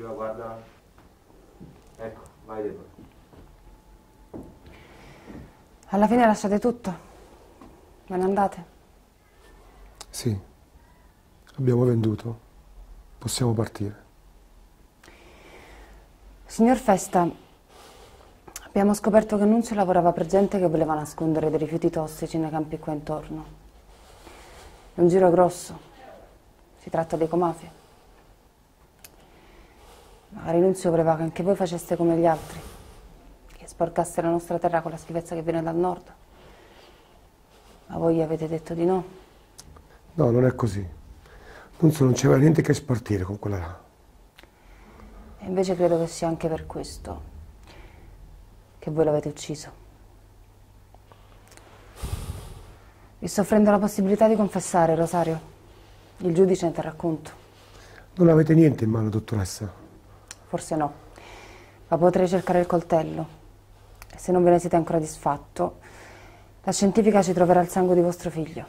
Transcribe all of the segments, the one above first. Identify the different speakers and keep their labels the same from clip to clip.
Speaker 1: la guarda? Ecco, vai Deborah.
Speaker 2: Alla fine lasciate tutto? Me ne andate?
Speaker 3: Sì, abbiamo venduto. Possiamo partire.
Speaker 2: Signor Festa, abbiamo scoperto che Nunzio lavorava per gente che voleva nascondere dei rifiuti tossici nei campi qua intorno. È un giro grosso. Si tratta di ecomafia. Magari Nunzio voleva che anche voi faceste come gli altri, che sporcaste la nostra terra con la schifezza che viene dal nord. Ma voi avete detto di no.
Speaker 3: No, non è così. Non, so, non c'era niente che spartire con quella là.
Speaker 2: E invece credo che sia anche per questo che voi l'avete ucciso. Vi sto offrendo la possibilità di confessare, Rosario. Il giudice ne terrà conto.
Speaker 3: Non avete niente in mano, dottoressa?
Speaker 2: Forse no, ma potrei cercare il coltello. E se non ve ne siete ancora disfatto, la scientifica ci troverà il sangue di vostro figlio.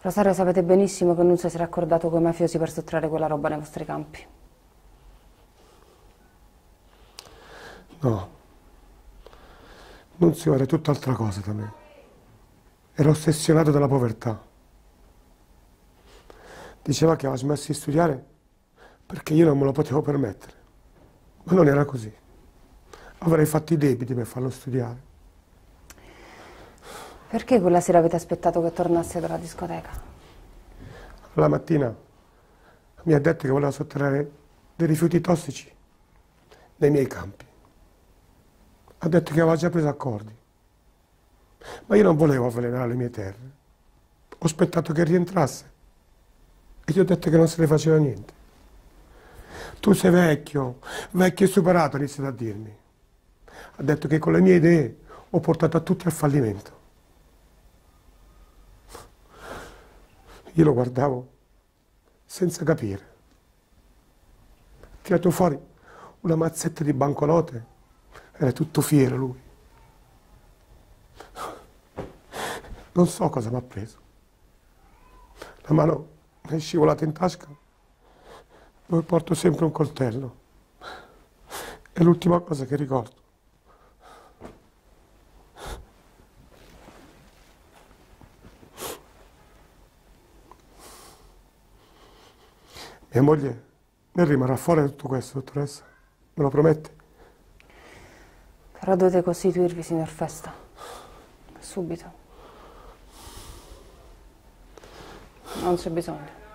Speaker 2: Rosario, sapete benissimo che Nunzio si era accordato con i mafiosi per sottrarre quella roba nei vostri campi.
Speaker 3: No. Nunzio era tutt'altra cosa da me. Era ossessionato dalla povertà. Diceva che aveva smesso di studiare perché io non me lo potevo permettere. Ma non era così. Avrei fatto i debiti per farlo studiare.
Speaker 2: Perché quella sera avete aspettato che tornasse dalla discoteca?
Speaker 3: La mattina mi ha detto che voleva sottrarre dei rifiuti tossici nei miei campi. Ha detto che aveva già preso accordi. Ma io non volevo avvelenare le mie terre. Ho aspettato che rientrasse e gli ho detto che non se ne faceva niente. Tu sei vecchio, vecchio e superato, ha iniziato a dirmi. Ha detto che con le mie idee ho portato a tutti al fallimento. Io lo guardavo senza capire. Ha tirato fuori una mazzetta di banconote. Era tutto fiero lui. Non so cosa mi ha preso. La mano è scivolata in tasca dove porto sempre un coltello. È l'ultima cosa che ricordo. Mia moglie ne rimarrà fuori da tutto questo, dottoressa. Me lo promette?
Speaker 2: Però dovete costituirvi, signor Festa. Subito. Non c'è bisogno.